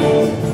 amor.